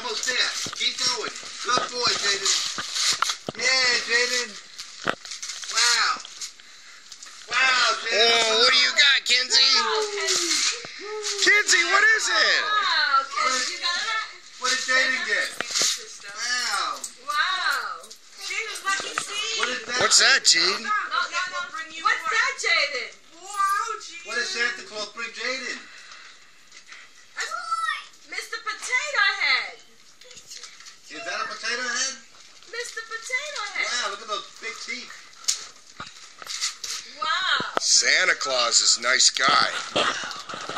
almost there. Keep going. Good boy, Jaden. Yeah, Jaden. Wow. Wow, Jaden. Oh, what do you got, Kenzie? Kenzie, what is it? Wow, Kenzie, you got that? What did Jaden get? Wow. Wow. Jaden's lucky seed. What's that, Gene? Wow. Santa Claus is a nice guy.